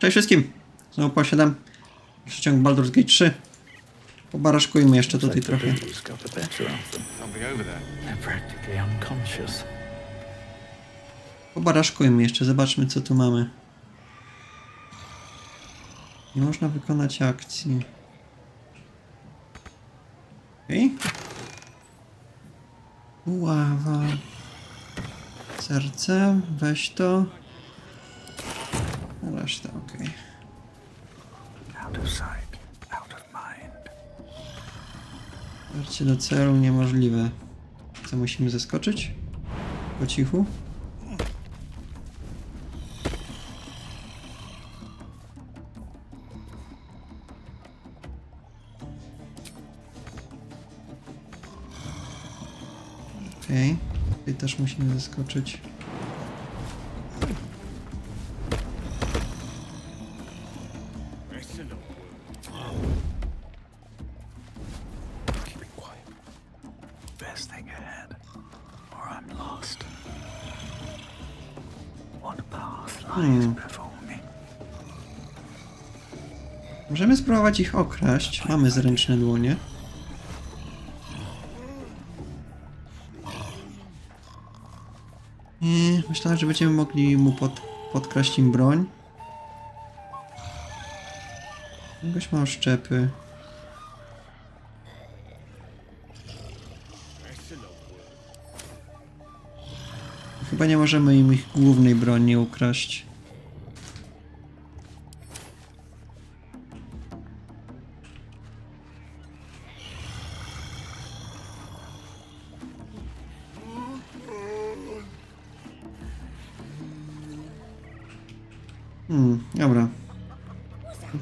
Cześć wszystkim! Znowu posiadam przeciąg Baldur's Gate 3. Pobaraszkujmy jeszcze tutaj trochę. Pobaraszkujmy jeszcze, zobaczmy co tu mamy. Nie można wykonać akcji. Okej. Ława. Serce, weź to. Reszta, okej. Out of sight, out of mind. Dotarcie do celu niemożliwe. Co musimy zeskoczyć? Po cichu? Okej, okay. tutaj też musimy zeskoczyć. Spróbować ich okraść. Mamy zręczne dłonie. Nie, myślałem, że będziemy mogli mu pod, podkraść im broń. Gość ma szczepy. Chyba nie możemy im ich głównej broni ukraść.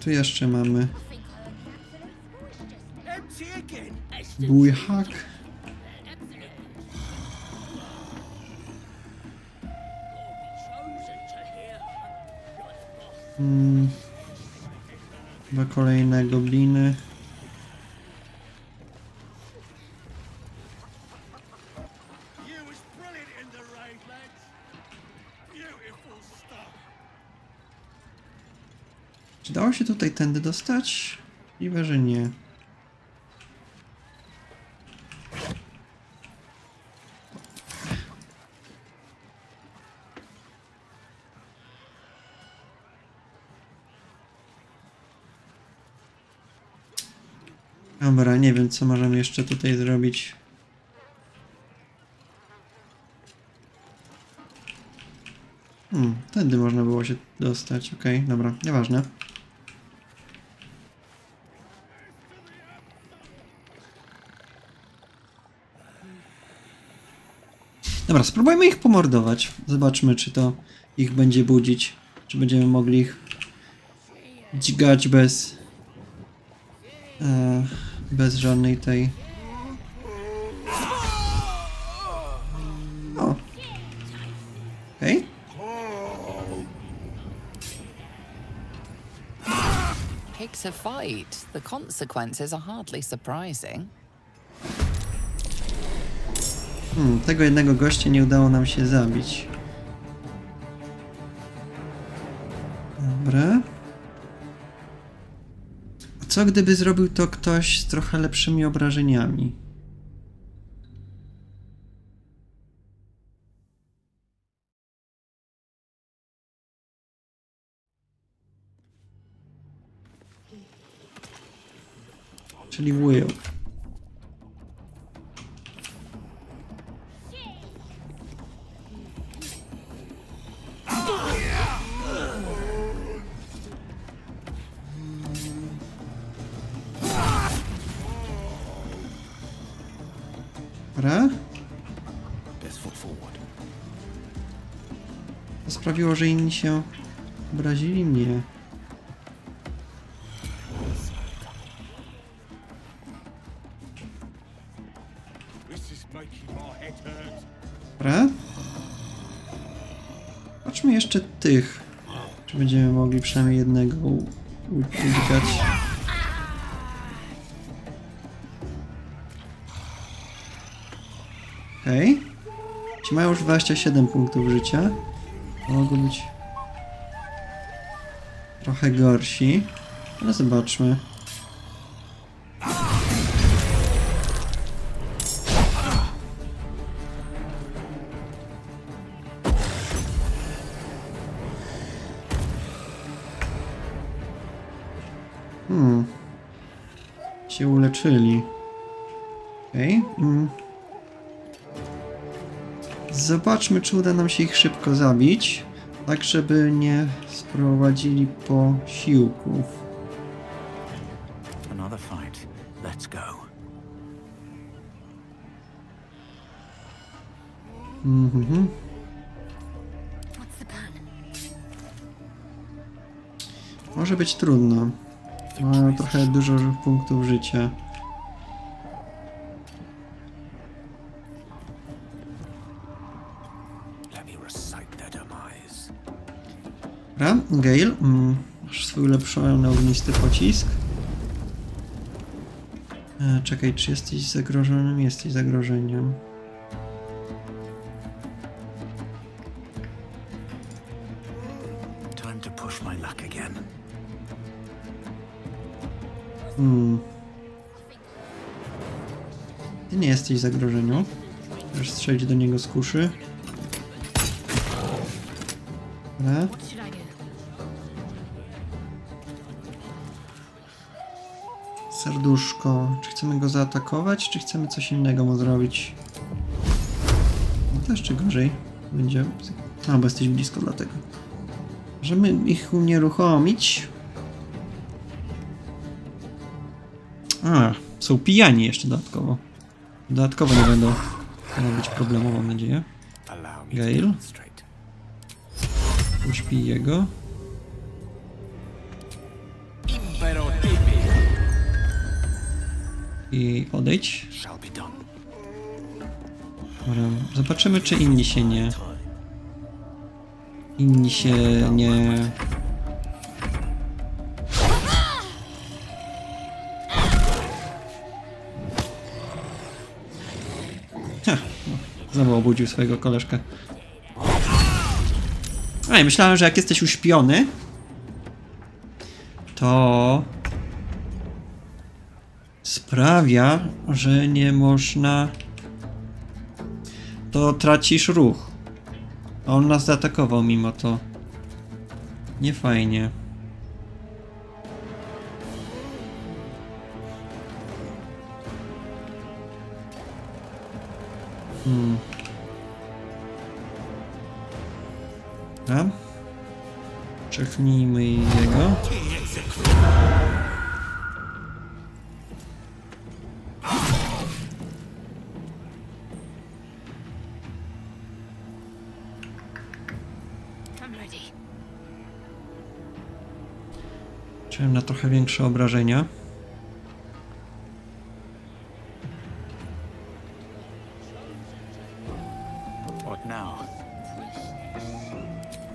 Tu jeszcze mamy? Bójhak. Hmm. Dwa kolejne gobliny. You was brilliant in the raid, lads. Beautiful stuff. Czy dało się tutaj tędy dostać? Możliwe, że nie. Dobra, nie wiem co możemy jeszcze tutaj zrobić. Hmm, tędy można było się dostać. Okej, dobra, nieważne. Dobra, spróbujmy ich pomordować. Zobaczmy, czy to ich będzie budzić. Czy będziemy mogli ich dźgać bez... E, bez żadnej tej... O. Okej. Picks a fight. The consequences are hardly surprising. Hmm, tego jednego gościa nie udało nam się zabić. Dobra. A co gdyby zrobił to ktoś z trochę lepszymi obrażeniami? Czyli Will. Że inni się obrazili? Nie. Dobra. Patrzmy jeszcze tych. Czy będziemy mogli przynajmniej jednego u- u- udźgać. Okej. Ci mają już 27 punktów życia. Mogą być trochę gorsi. Ale zobaczmy. Zobaczmy, czy uda nam się ich szybko zabić, tak żeby nie sprowadzili posiłków. Another fight. Let's go. Mhm. Może być trudno. Ma trochę dużo punktów życia. Dobra, Gale, mm, masz swój ulepszony ognisty pocisk. E, czekaj, czy jesteś zagrożonym? Jesteś zagrożeniem. Hmm. Ty nie jesteś w zagrożeniu. Możesz strzelić do niego z kuszy. Dobra. Serduszko. Czy chcemy go zaatakować, czy chcemy coś innego mu zrobić? No to jeszcze gorzej będzie. A, bo jesteś blisko dlatego. Możemy ich unieruchomić. A, są pijani jeszcze dodatkowo. Dodatkowo nie będą stanowić problemu, mam nadzieję. Demonstrate. Uśpij jego. I odejdź. Dobra, zobaczymy, czy inni się nie. Inni się nie. Ha, no, znowu obudził swojego koleżkę. Ej, myślałem, że jak jesteś uśpiony, to sprawia, że nie można to tracisz ruch. On nas zaatakował mimo to. Nie fajnie. Hmm. Czeknijmy jego. Trochę większe obrażenia.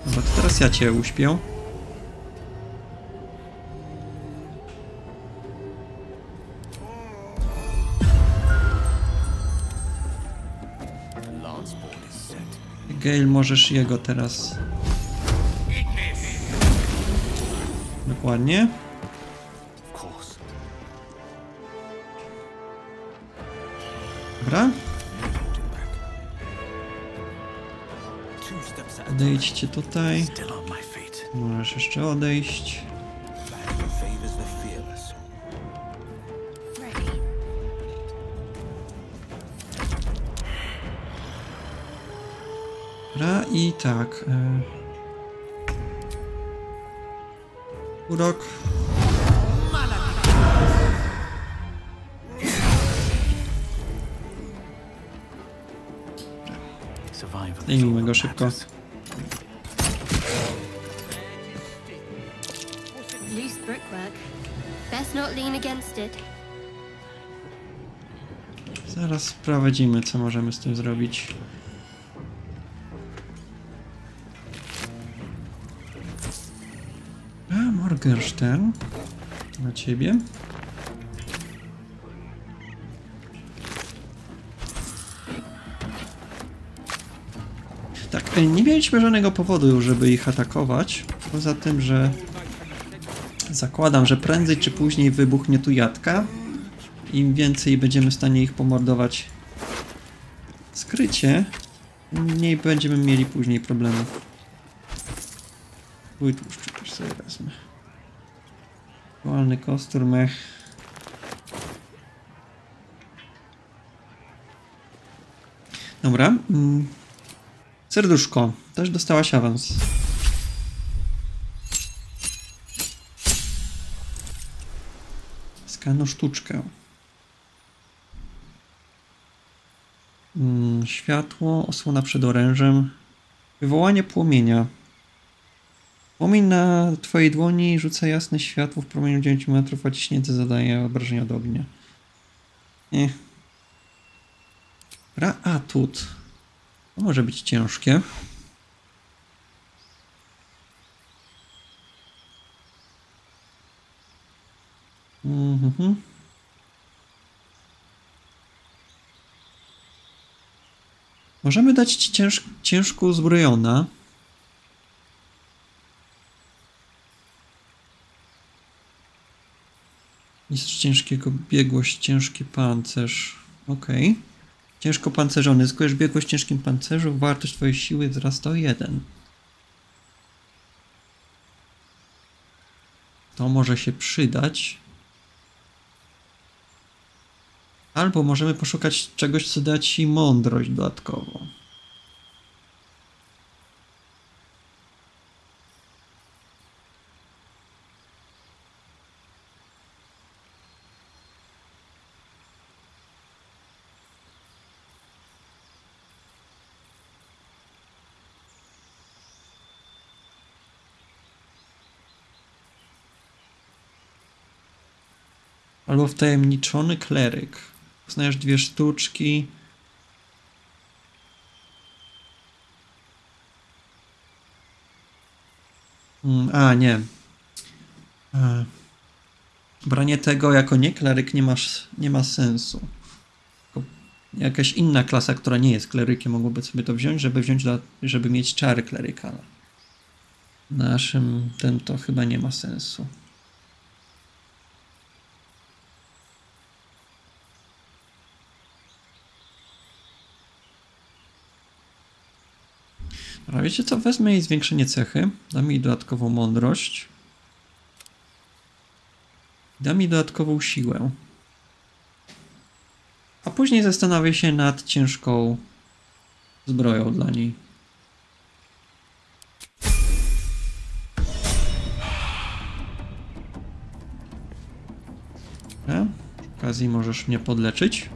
Dobra, to teraz ja cię uśpię. Gale, możesz jego teraz. Dokładnie. Odejdźcie tutaj. Możesz jeszcze odejść. Dobra, i tak. E... Urok. Zdejmijmy go szybko. Zaraz sprawdzimy, co możemy z tym zrobić. A, Morgenstern. Na ciebie. Tak, e, nie mieliśmy żadnego powodu, żeby ich atakować. Poza tym, że Zakładam, że prędzej czy później wybuchnie tu jadka. Im więcej będziemy w stanie ich pomordować skrycie, mniej będziemy mieli później problemów. Twój tłuszczu też sobie wezmę. Aktualny kostur, mech. Dobra. mm. Serduszko, też dostałaś awans. Skano sztuczkę. Mm, światło, osłona przed orężem. Wywołanie płomienia. Płomień na twojej dłoni rzuca jasne światło w promieniu 9 metrów, a ciśnięte zadaje obrażenia od ognia. Nie. Ra atut. To może być ciężkie. Mhm. Możemy dać ci cięż, ciężko uzbrojona. Mistrz ciężkiego biegłość, ciężki pancerz. Okej. Ciężko pancerzony. Zyskujesz biegłość w ciężkim pancerzu. Wartość twojej siły wzrasta o 1. To może się przydać. Albo możemy poszukać czegoś, co da ci mądrość dodatkowo. Albo wtajemniczony kleryk. Znajesz dwie sztuczki. Mm, A, nie. E, Branie tego jako nie kleryk nie, masz, nie ma sensu. Jakaś inna klasa, która nie jest klerykiem, mogłoby sobie to wziąć, żeby wziąć, żeby mieć czary kleryka. Naszym ten to chyba nie ma sensu. A wiecie co? Wezmę jej zwiększenie cechy, dam jej dodatkową mądrość, dam jej dodatkową siłę. A później zastanowię się nad ciężką zbroją dla niej. Dobra. Przy okazji możesz mnie podleczyć.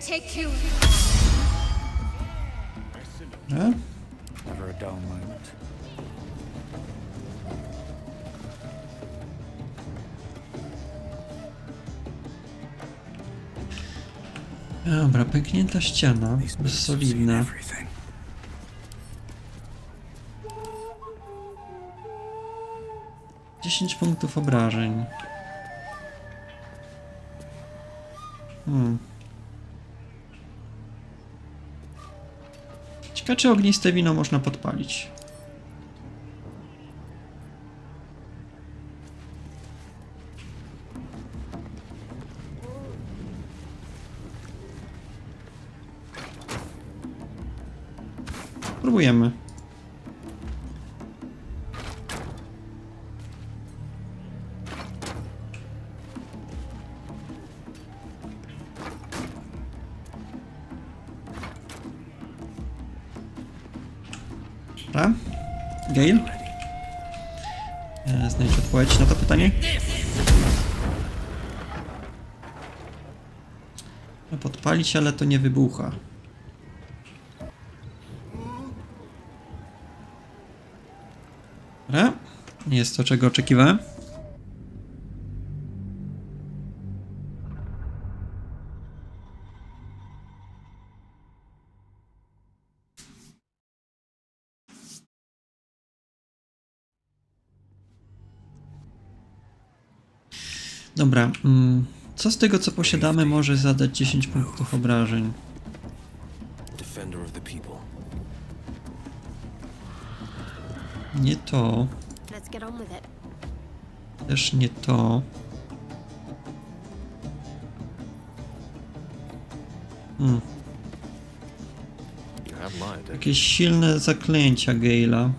Take two. Dobra? Never a dull moment. Dobra, pęknięta ściana, These bez boots have seen solidna. everything. Dziesięć punktów obrażeń. Hmm. Ciekawe, czy ogniste wino można podpalić. Próbujemy. odpalić, ale to nie wybucha. Dobra, nie jest to czego oczekiwałem. Dobra. Mm co z tego co posiadamy może zadać 10 punktów obrażeń? Nie to, też nie to. Hmm, jakieś silne zaklęcia Gale'a.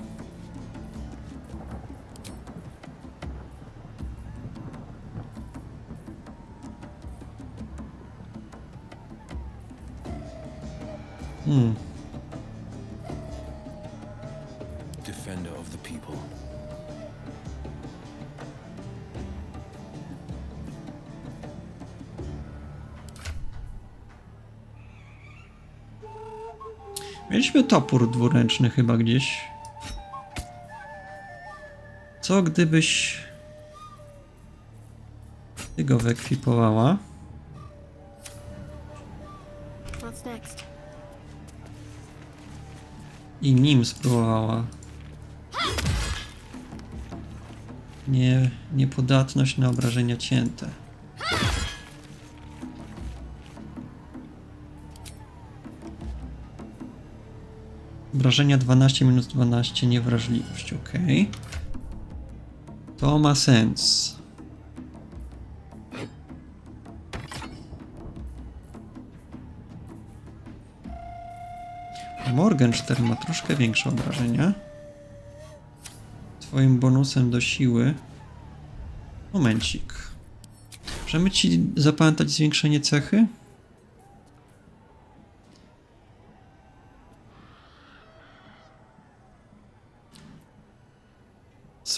Topór dwuręczny chyba gdzieś. Co gdybyś ty go next? I nim spróbowała. Nie, niepodatność na obrażenia cięte. Obrażenia 12 minus 12, niewrażliwość, ok. To ma sens. Morgenstern ma troszkę większe obrażenia. Twoim bonusem do siły. Momencik. Możemy ci zapamiętać zwiększenie cechy?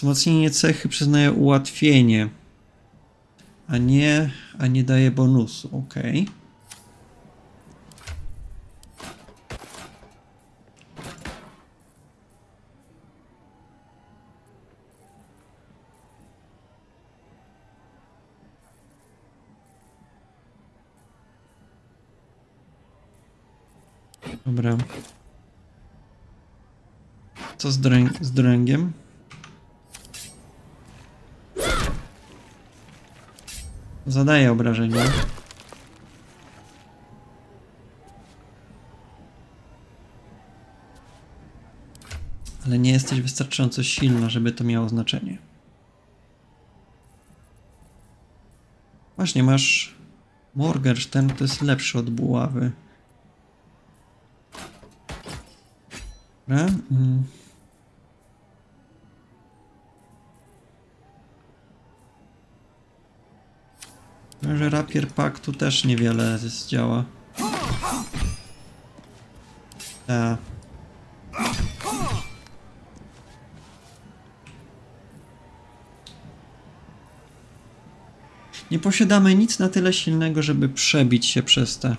Wzmocnienie cechy przyznaje ułatwienie, a nie, a nie daje bonusu. Ok. Dobra. Co z, drę z dręgiem? Zadaje obrażenia. Ale nie jesteś wystarczająco silna, żeby to miało znaczenie. Właśnie, masz Morgenstern, to jest lepszy od buławy. Dobra. Mm. Myślę, że rapier paktu też niewiele zdziała. Ta. Nie posiadamy nic na tyle silnego, żeby przebić się przez tę,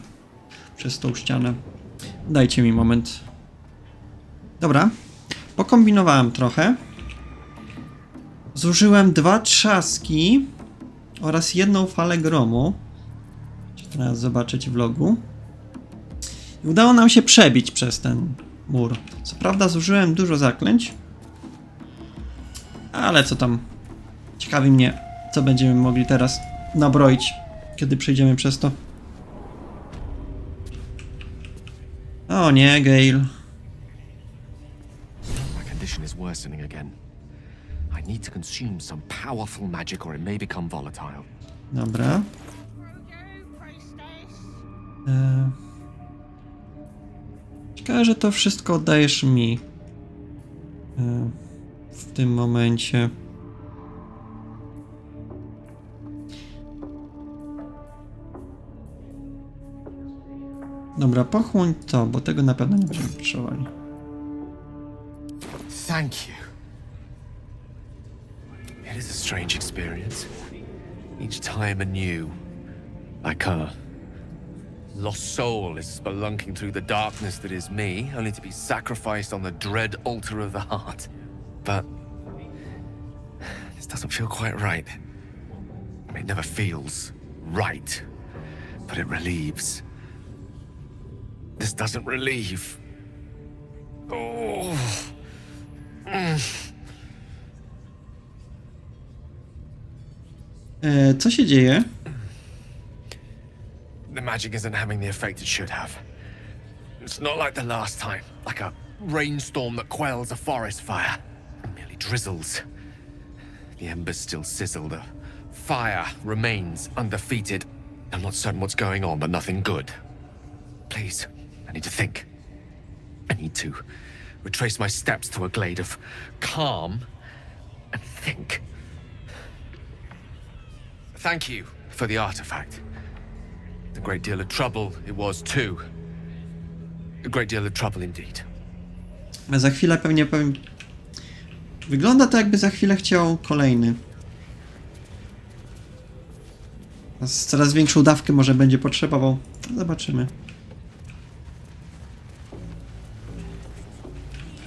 przez tą ścianę. Dajcie mi moment. Dobra. Pokombinowałem trochę. Zużyłem dwa trzaski oraz jedną falę gromu. Teraz zobaczyć w logu. I udało nam się przebić przez ten mur. Co prawda zużyłem dużo zaklęć. Ale co tam. Ciekawi mnie, co będziemy mogli teraz nabroić, kiedy przejdziemy przez to. O nie, Gale. My condition is worsening again. I need to consume some powerful magic or it may become volatile. Dobra. E... Ciekawe, że to wszystko oddajesz mi. E... W tym momencie. Dobra, pochłoń to, bo tego na pewno nie będziemy potrzebowali. Thank you. It is a strange experience. Each time anew. Like her. Lost soul is spelunking through the darkness that is me, only to be sacrificed on the dread altar of the heart. But. This doesn't feel quite right. It never feels right, but it relieves. This doesn't relieve. Oh. Mm. Co się dzieje? The magic isn't having the effect it should have. It's not like the last time, like a rainstorm that quells a forest fire. It merely drizzles. The embers still sizzle, the fire remains undefeated. I'm not certain what's going on, but nothing good. Please, I need to think. I need to retrace my steps to a glade of calm and think. Thank you for the artifact. A great deal of trouble it was too. A great deal of trouble indeed. Za chwilę pewnie powiem... Wygląda to jakby za chwilę chciał kolejny. Z coraz większą dawkę może będzie potrzebował. Zobaczymy.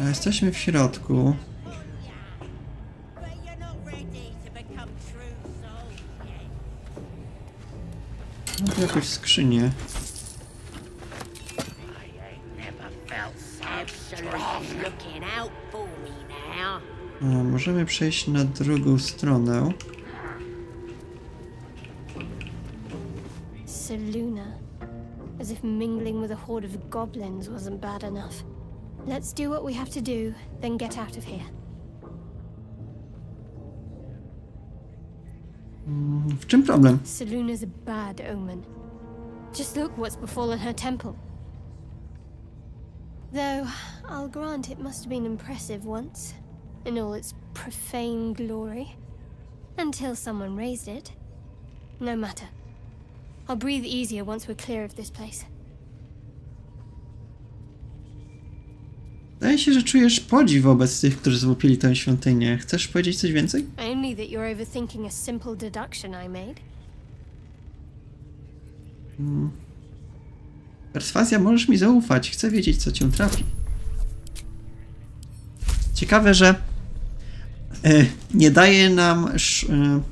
A jesteśmy w środku. Me now. O, możemy przejść na drugą stronę. Seluna. As if mingling with a horde of goblins wasn't bad enough. Let's do what we have to do, then get out of here. W czym problem? Seluna's a bad omen. Just look what's befallen her temple. Though, I'll grant it must have been impressive once, in all its profane glory. Until someone raised it. No matter. I'll breathe easier once we're clear of this place. Wydaje się, że czujesz podziw wobec tych, którzy złupili tę świątynię. Chcesz powiedzieć coś więcej? Only that you're overthinking a simple deduction I made. Perswazja, możesz mi zaufać. Chcę wiedzieć, co cię trafi. Ciekawe, że e, nie daje nam sz, m,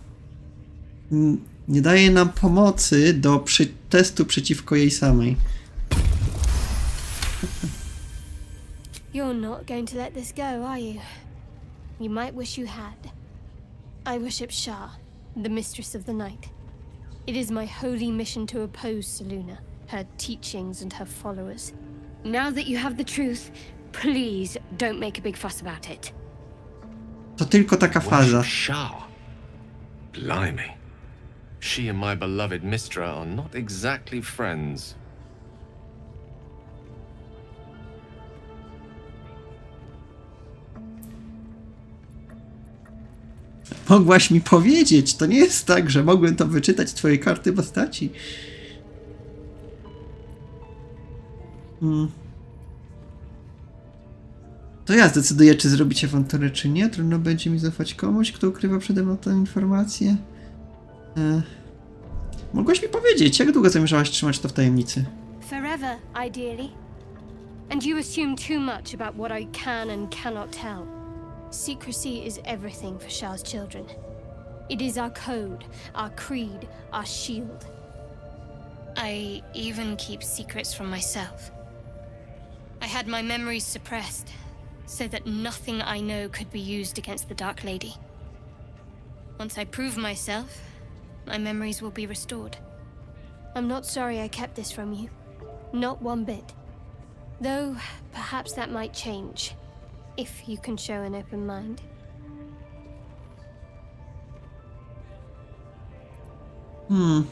nie daje nam pomocy do przy, testu przeciwko jej samej. You're not going to let this go, are you? You might wish you had. I worship Shah, the mistress of the night. It is my holy mission to oppose Seluna, her teachings, and her followers. Now that you have the truth, please don't make a big fuss about it. To tylko taka faza. Worship Shah. Blimey. She and my beloved Mistra are not exactly friends. Mogłaś mi powiedzieć. To nie jest tak, że mogłem to wyczytać z twojej karty postaci. Hmm. To ja zdecyduję, czy zrobicie awanturę, czy nie. Trudno będzie mi zaufać komuś, kto ukrywa przede mną tę informację. E... Mogłaś mi powiedzieć, jak długo zamierzałaś trzymać to w tajemnicy? Forever, ideally. And you assume too much about what I can and cannot tell. Secrecy is everything for Shah's children. It is our code, our creed, our shield. I even keep secrets from myself. I had my memories suppressed, so that nothing I know could be used against the Dark Lady. Once I prove myself, my memories will be restored. I'm not sorry I kept this from you. Not one bit. Though, perhaps that might change. If you can show an open mind. Hmm.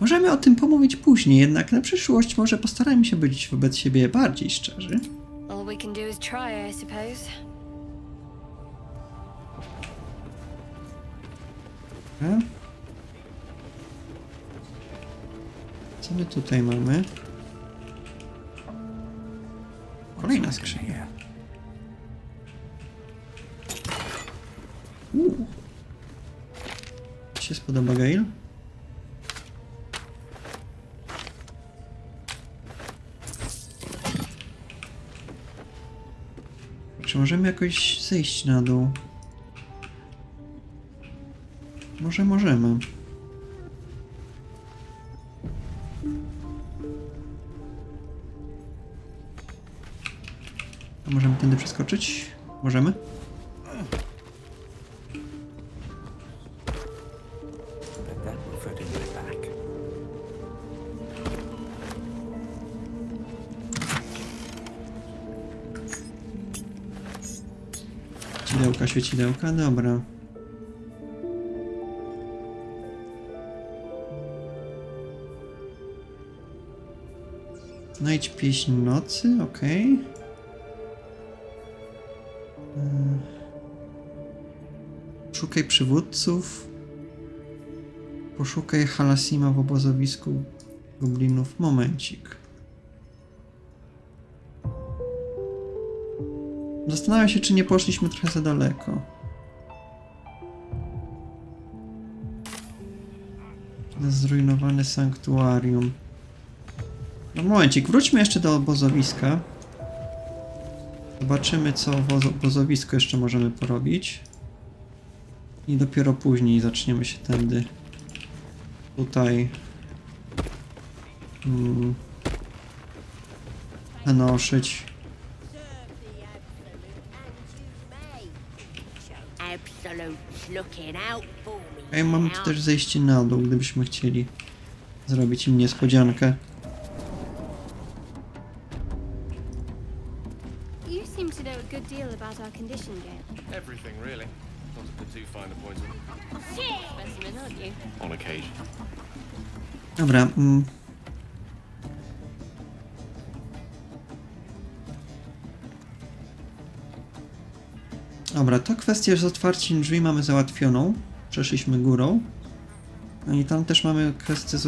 Możemy o tym pomówić później, jednak na przyszłość może postarajmy się być wobec siebie bardziej szczerzy. All we can do is try, I suppose. Dobra. Co my tutaj mamy? Kolejna skrzynia. Uuu. Ci się spodoba Gale? Czy możemy jakoś zejść na dół? Może możemy. Możemy tędy przeskoczyć? Możemy? Świecidełka, świecidełka, dobra. Znajdź pieśń nocy, okej. Mm. Szukaj przywódców. Poszukaj Halasima w obozowisku goblinów. Momencik. Zastanawiam się, czy nie poszliśmy trochę za daleko. Zrujnowane sanktuarium. No momencik, wróćmy jeszcze do obozowiska. Zobaczymy, co w ozo- obozowisku jeszcze możemy porobić. I dopiero później zaczniemy się tędy tutaj mm, for me. Ej, mamy tu też zejście na dół, gdybyśmy chcieli zrobić im niespodziankę. Dobra. Mm. Dobra, to kwestię z otwarciem drzwi mamy załatwioną. Przeszliśmy górą. No i tam też mamy kwestię z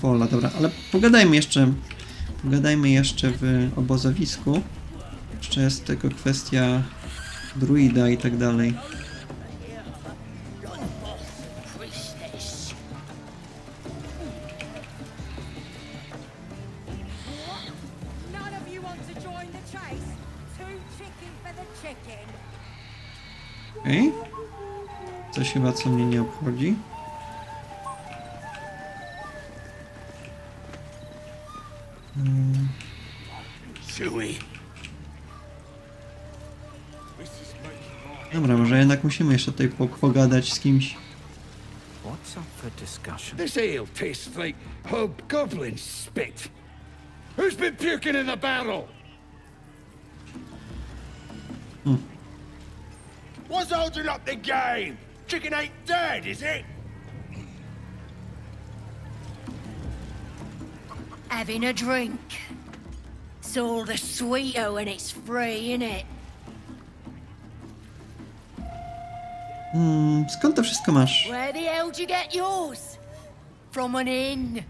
wola. Dobra, ale pogadajmy jeszcze. Pogadajmy jeszcze w obozowisku. Jeszcze jest tego kwestia druida i tak dalej. Co mnie nie obchodzi. Mm, Chewie. Dobra, może jednak musimy jeszcze tutaj po- pogadać z kimś. What's up for discussion? This ale tastes like hobgoblin spit. Who's been puking in the barrel? What's holding up the game? Chicken ain't dead, is it? Having a drink. It's all the sweeter when it's free, innit? Hmm, skąd to wszystko masz? Where the hell did you get yours? From an inn.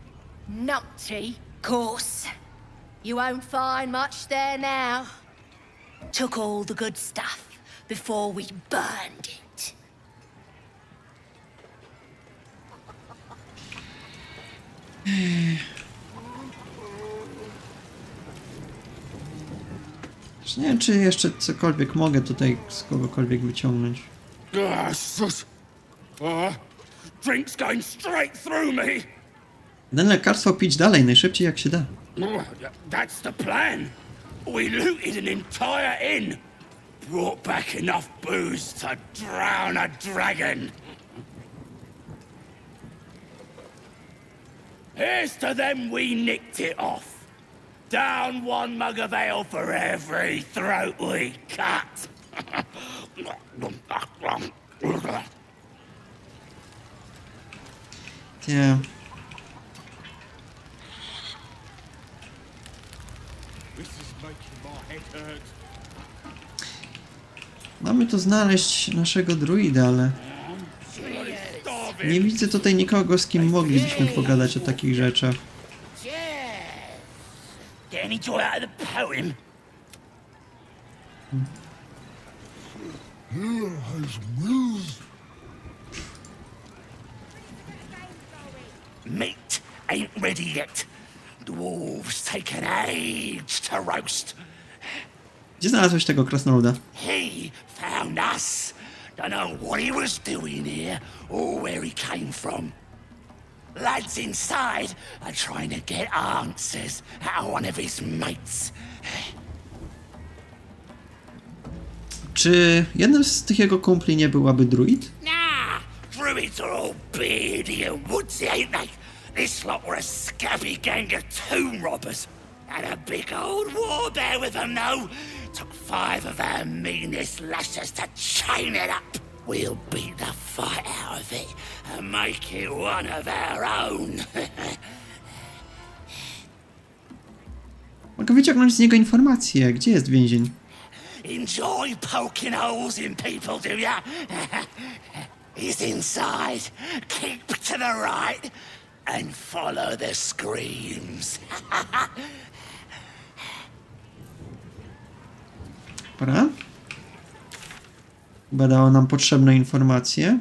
Numpty, course. You won't find much there now. Took all the good stuff before we burned it. Nie wiem, czy jeszcze cokolwiek mogę tutaj z kogokolwiek wyciągnąć. Drink's going straight through me. Ten lekarstwo pić dalej, najszybciej jak się da. Oh, That's the plan. We looted an entire inn. Brought back enough booze to drown a dragon. Here's to them we nicked it off. Down one mug of ale for every throat we cut. Nie. This is making my head hurt. Mamy tu znaleźć naszego druida, ale nie widzę tutaj nikogo, z kim moglibyśmy pogadać o takich rzeczach. Meat ain't ready yet. Dwarves take an age to roast. Gdzie znalazłeś tego krasnoluda? He found us. Don't know what he was doing here or where he came from. Lads inside are trying to get answers out of one of his mates. Czy jednym z tych jego kumpli nie byłaby druid? Nah, druids are all beardy and woodsy, ain't they? This lot were a scabby gang of tomb robbers. Had a big old war bear with them, though. Took five of our meanest lasses to chain it up. We'll beat the fight out of it and make it one of our own. Mogę wyciągnąć z niego informacje. Gdzie jest więzień? Enjoy poking holes in people, do ya? He's inside. Keep to the right and follow the screams. Dobra. Badało nam potrzebne informacje.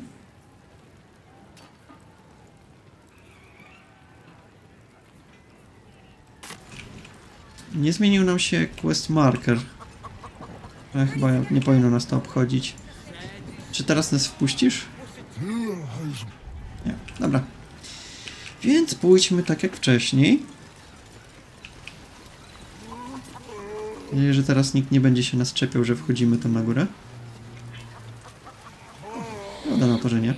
Nie zmienił nam się quest marker. Ale chyba nie powinno nas to obchodzić. Czy teraz nas wpuścisz? Nie, dobra. Więc pójdźmy tak jak wcześniej. Nadzieję, że teraz nikt nie będzie się nas czepiał, że wchodzimy tam na górę. Wygląda na to, że nie.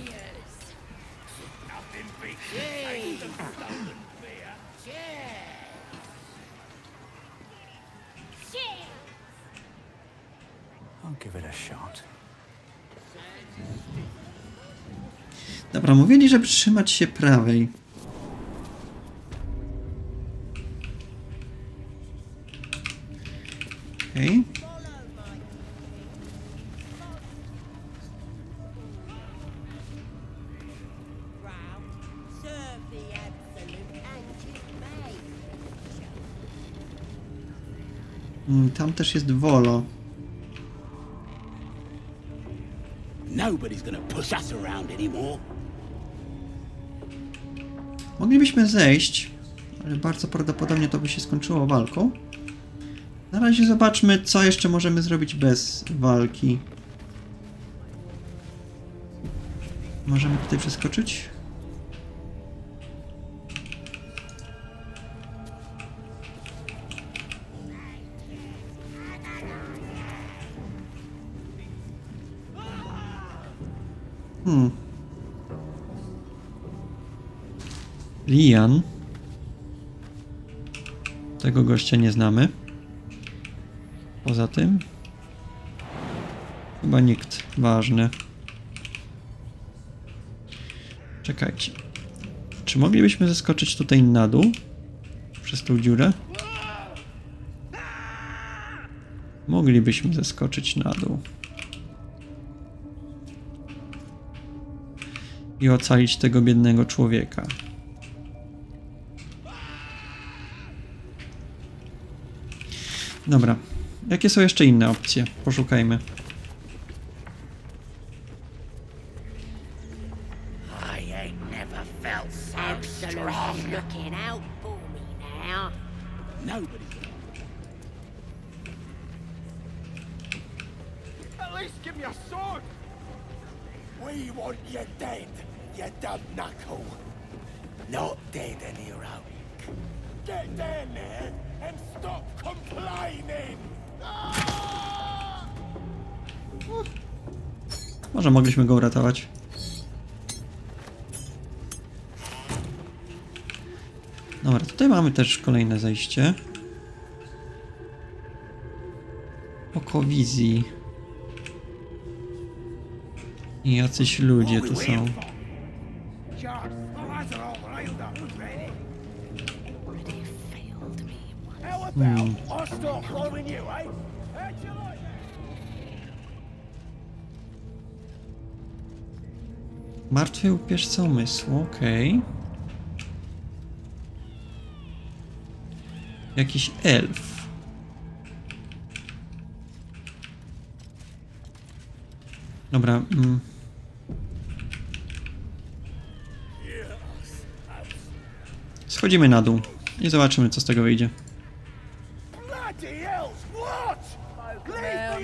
Dobra, mówili, żeby trzymać się prawej. Też jest Volo. Nobody's gonna push us around anymore. Moglibyśmy zejść, ale bardzo prawdopodobnie to by się skończyło walką. Na razie zobaczmy, co jeszcze możemy zrobić bez walki. Możemy tutaj przeskoczyć? Lian. Tego gościa nie znamy. Poza tym. Chyba nikt ważny. Czekajcie. Czy moglibyśmy zeskoczyć tutaj na dół? Przez tą dziurę? Moglibyśmy zeskoczyć na dół. I ocalić tego biednego człowieka. Dobra. Jakie są jeszcze inne opcje? Poszukajmy. Też kolejne zejście. Oko wizji. I jacyś ludzie tu są. Sharp, the lads are all Jakiś elf. Dobra. Mm. Schodzimy na dół i zobaczymy, co z tego wyjdzie.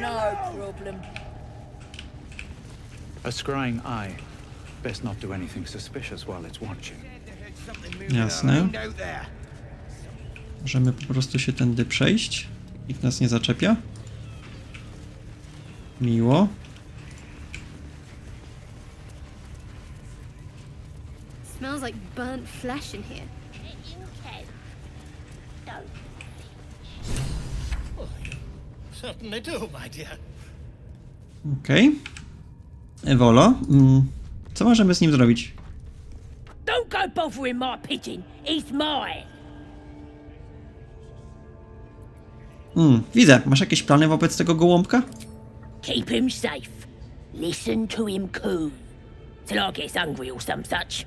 No. A scrying eye. Best not do anything suspicious while it's watching. Jasne. Możemy po prostu się tędy przejść. Nikt nas nie zaczepia. Miło. smells like burnt flesh in here. Certainly do, my dear. Okej. Ewolo, mm, co możemy z nim zrobić? Don't go bothering my pigeon. He's mine. Mm, widzę. Masz jakieś plany wobec tego gołąbka? Keep him safe. Listen to him coo. Till I gets hungry or some such.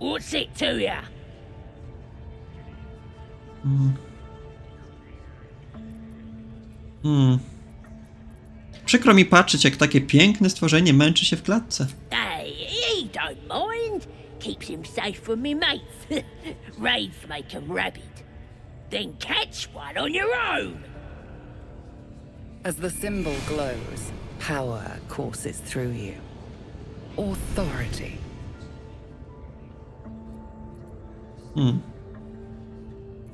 What's it to ya? Hmm. Przykro mi patrzeć, jak takie piękne stworzenie męczy się w klatce. Hey, he don't mind. Keeps him safe from me mates. Raids make him rabid. Then catch one on your own. As the symbol glows, power courses through you. Authority.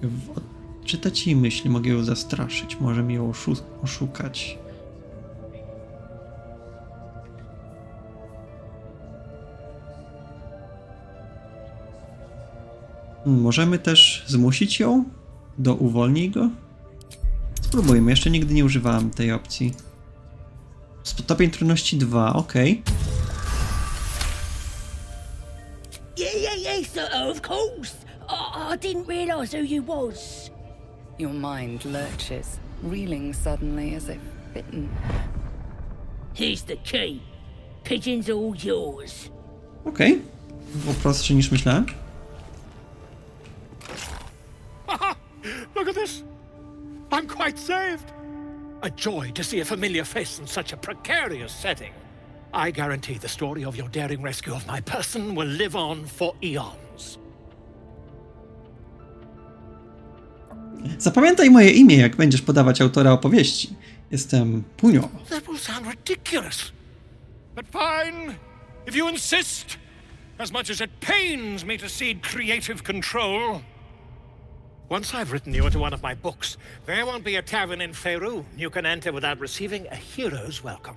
W- Czytać jej myśli, mogę ją zastraszyć, może mi ją oszu- oszukać. Hmm, Możemy też zmusić ją do uwolnij go? Spróbujmy, jeszcze nigdy nie używałem tej opcji. Stopień trudności 2, ok. Yeah, yeah, yeah, sir, of course. I, I didn't realise who you was. Your mind lurches, reeling suddenly as if bitten. Here's the key. Pigeon's all yours. Ok. Było prostsze niż myślałem. Look at this. I'm quite saved. A joy to see a familiar face in such a precarious setting. I guarantee the story of your daring rescue of my person will live on for eons. Zapamiętaj moje imię, jak będziesz podawać autora opowieści. Jestem Punio. That will sound ridiculous. But fine, if you insist. As much as it pains me to cede creative control. Once I've written you into one of my books, there won't be a tavern in Faerun you can enter without receiving a hero's welcome.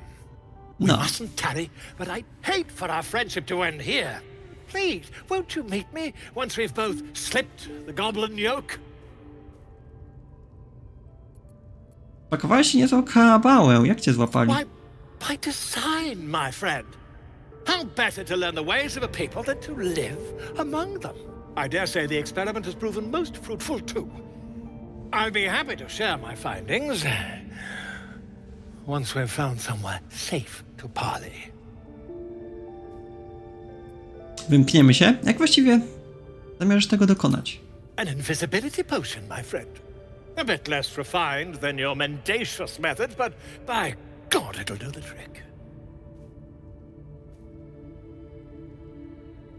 We No. mustn't tarry, but I'd hate for our friendship to end here. Please, won't you meet me once we've both slipped the goblin yoke? Pakowałeś się niezłą kabałę. Jak cię złapali? Why, by design, my friend. How better to learn the ways of a people than to live among them? I dare say the experiment has proven most fruitful, too. I'll be happy to share my findings once we've found somewhere safe to parley. Wymkniemy się? Jak właściwie zamierzasz tego dokonać? An invisibility potion, my friend. A bit less refined than your mendacious methods, but by God, it'll do the trick.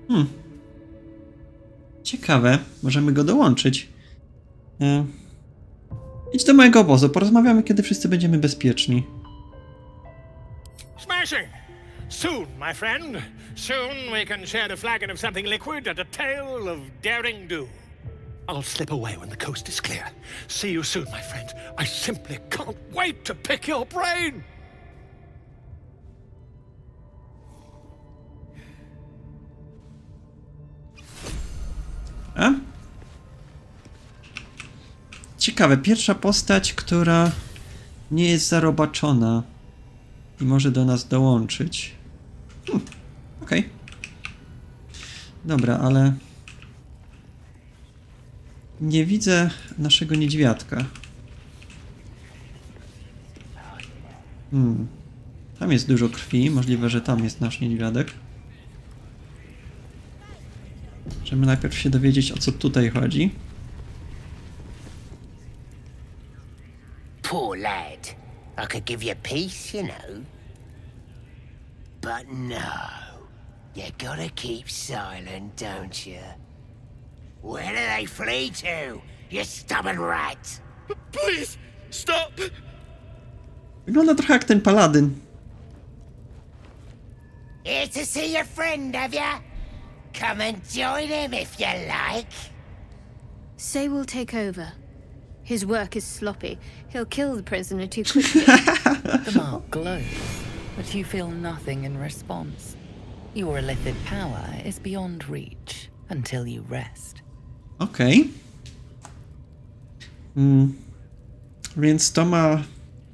Hmm. Ciekawe, możemy go dołączyć. E... Idź do mojego obozu, porozmawiamy, kiedy wszyscy będziemy bezpieczni. Smashing! Soon, my friend. Soon we can share a flagon of something liquid and a tale of daring do. I'll slip away when the coast is clear. See you soon, my friend. I simply can't wait to pick your brain! Ciekawe, pierwsza postać, która nie jest zarobaczona i może do nas dołączyć. Hmm, Okej. Dobra, ale nie widzę naszego niedźwiadka. Hmm. Tam jest dużo krwi, możliwe, że tam jest nasz niedźwiadek. Możemy najpierw się dowiedzieć, o co tutaj chodzi. Could give you peace, you know. But no. You gotta keep silent, don't you? Where do they flee to, you stubborn rat? Please, stop! Wygląda trochę jak ten paladyn. Here to see your friend, have ya? Come and join him if you like. Say we'll take over. His work is sloppy. He'll kill the prisoner too quickly. The mark glows, but you feel nothing in response. Your illithid power is beyond reach. until you rest. Okej. Mm. Więc to ma,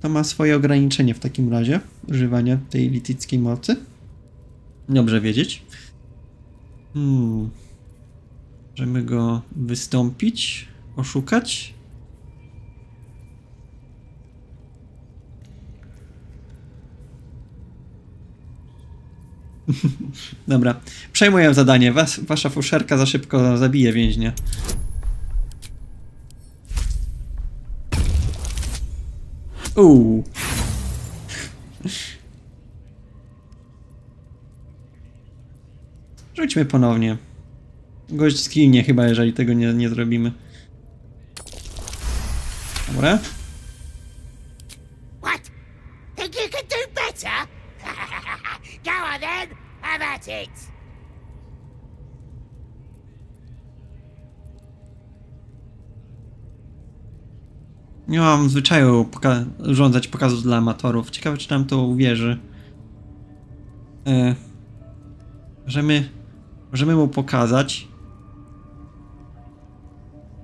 to ma swoje ograniczenie w takim razie, używanie tej lityckiej mocy. Dobrze wiedzieć. Hmm. Możemy go wystąpić, oszukać. Dobra, przejmuję zadanie. Was, wasza fuszerka za szybko zabije więźnia. Uuu. Rzućmy ponownie. Gość zginie chyba, jeżeli tego nie, nie zrobimy. Dobra. What? Think you can do better? Go on then, have at it. Nie mam zwyczaju poka urządzać pokazów dla amatorów. Ciekawe, czy nam to uwierzy. E, możemy, możemy mu pokazać.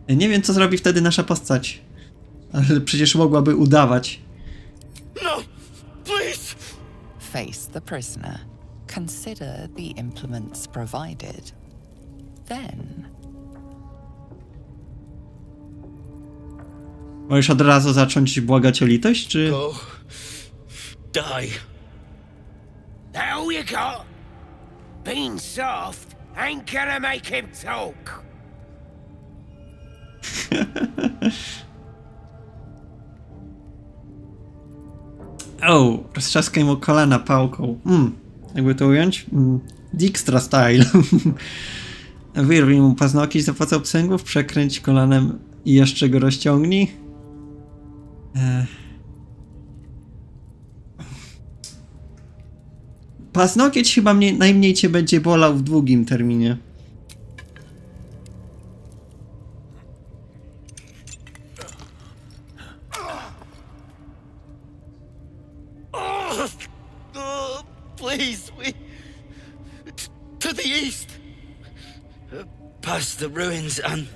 E, nie wiem, co zrobi wtedy nasza postać. Ale przecież mogłaby udawać. No, please! Face the prisoner. Consider the implements provided. Then Możesz od razu zacząć błagać o litość, czy... Go. Die. That all you got? Being soft ain't gonna make him talk. O, roztrzaskaj mu kolana pałką. Mm, jakby to ująć? Mm, Dijkstra style. Wyrwij mu paznokieć, zapłacę obcęgów, przekręć kolanem i jeszcze go rozciągnij. E... Paznokieć chyba mnie, najmniej cię będzie bolał w długim terminie. The ruins and.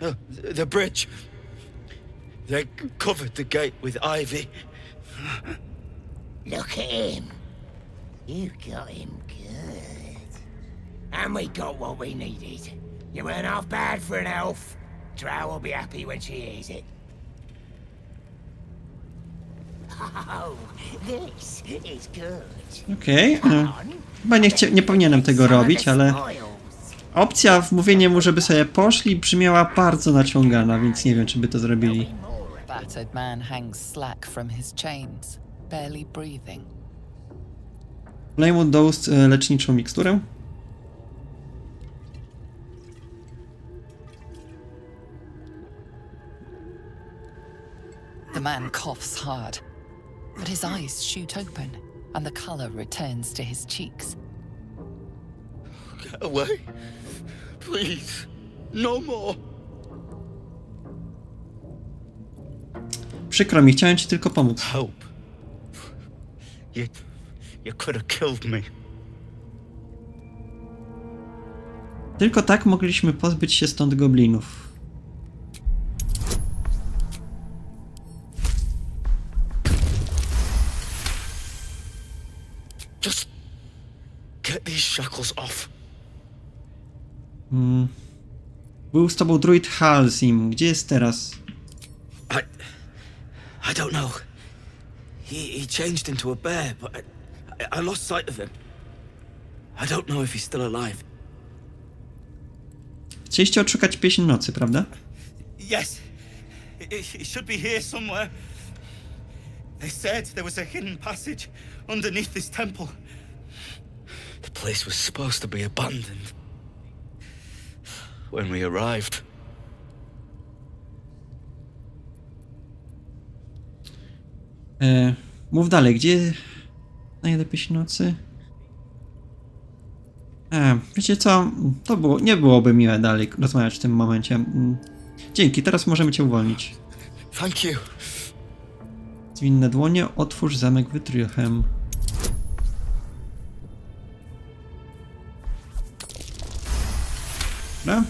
uh, the bridge. They covered the gate with ivy. Look at him. You got him good. And we got what we needed. You weren't half bad for an elf. Drow will be happy when she hears it. Oh, this is good. Okej. e, Chyba nie, chcia- nie powinienem tego robić, ale opcja wmówienia mu, żeby sobie poszli brzmiała bardzo naciągana, więc nie wiem, czy by to zrobili. Battered man hangs slack from his chains, barely breathing. Wlej mu do ust e, leczniczą miksturę. The man coughs hard, but his eyes shoot open, and the color returns to his cheeks. Get away. Please. No more. Przykro mi, chciałem ci tylko pomóc. Help. You. You could have killed me. Tylko tak mogliśmy pozbyć się stąd goblinów. Just. Get these shackles off. Mm. Był z tobą druid Halsim. Gdzie jest teraz? Changed into a bear, but I, I, I lost sight of him. I don't know if he's still alive. Chcieliście odszukać pieśń nocy, prawda? Yes. It, it should be here somewhere. They said there was a hidden passage underneath this temple. The place was supposed to be abandoned. When we arrived, mów dalej, gdzie znajdę pieśń nocy? E, wiecie co? To było, nie byłoby miłe dalej rozmawiać w tym momencie. Mm. Dzięki, teraz możemy cię uwolnić. thank you. Zwinne dłonie, otwórz zamek Wytrychem. Dobra.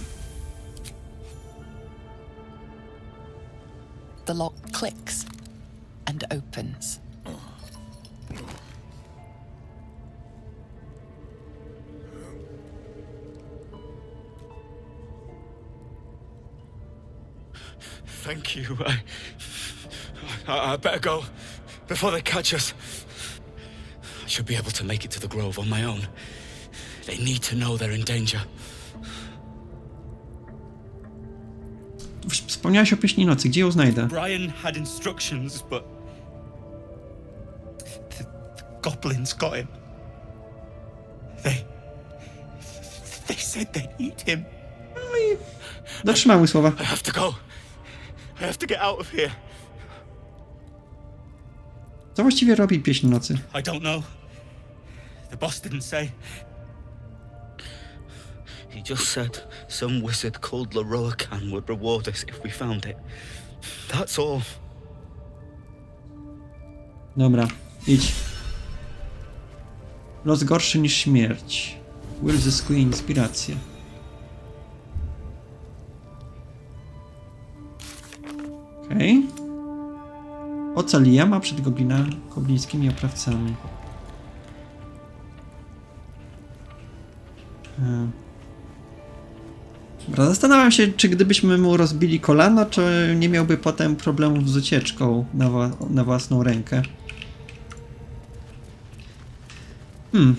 The lock clicks and opens. Thank you. I, I, I better go before they catch us. I should be able to make it to the grove on my own. They need to know they're in danger. Wspomniałeś o pieśni nocy. Gdzie ją znajdę? Brian had instructions, but the, the goblins got him. They they said they'd eat him. Dotrzymały słowa. I have to go. I have to get out of here. Co właściwie robi pieśń nocy? I don't know. The boss didn't say. He just said some wizard called Laroakan would reward us if we found it. That's all. Dobra, idź. Los gorszy niż śmierć. Will zyskuje inspirację. Okej. Okay. Jama przed goblina, goblińskimi oprawcami. E. Dobra, zastanawiam się, czy gdybyśmy mu rozbili kolano, czy nie miałby potem problemów z ucieczką na, wa na własną rękę. Hmm.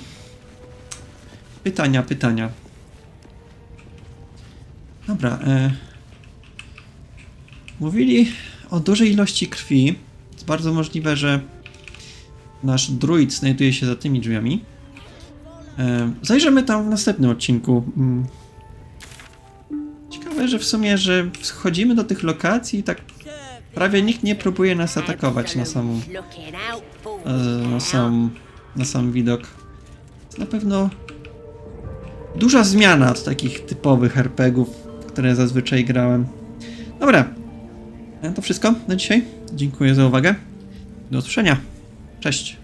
Pytania, pytania. Dobra. E... Mówili o dużej ilości krwi. Jest bardzo możliwe, że nasz druid znajduje się za tymi drzwiami. E... Zajrzymy tam w następnym odcinku. Mm. Ciekawe, że w sumie, że wchodzimy do tych lokacji i tak prawie nikt nie próbuje nas atakować na samą... E, na sam, na sam widok. Jest na pewno duża zmiana od takich typowych RPGów, które zazwyczaj grałem. Dobra, to wszystko na dzisiaj. Dziękuję za uwagę. Do usłyszenia. Cześć.